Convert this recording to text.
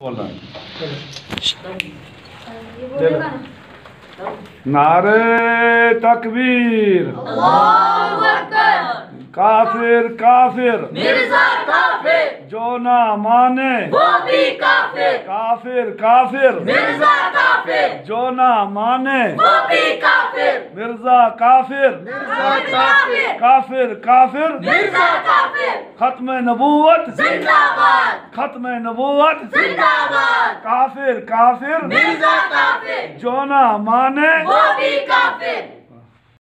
बोला। नारे तकबीर। काफिर काफिर। मिर्ज़ा काफिर। जो ना माने। वो भी काफिर। काफिर काफिर। मिर्ज़ा काफिर। जो ना माने। वो भी काफिर। मिर्ज़ा काफिर। मिर्ज़ा काफिर। काफिर काफिर। मिर्ज़ा काफिर। खत्म नबूवत। जिंदाबाद। खत्म नबूवत। जिंदाबाद। काफिर काफिर। मिर्ज़ा काफिर। जो ना माने वो भी काफिर।